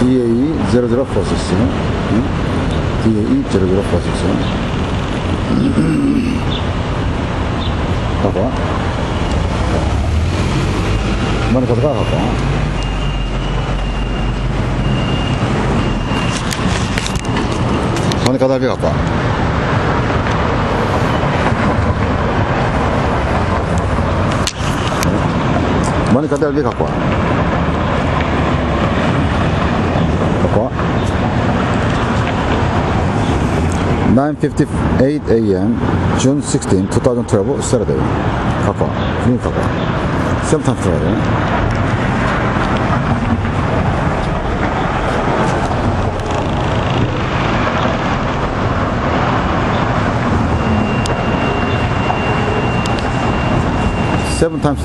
TAE 0046 TAE 0046 apa mana kata kakak apa mana kata kakak apa マネカタルでかっこいい。9.58 a.m. June 16, 2012, Saturday. Kaka, green Kaka. Sometimes seven times.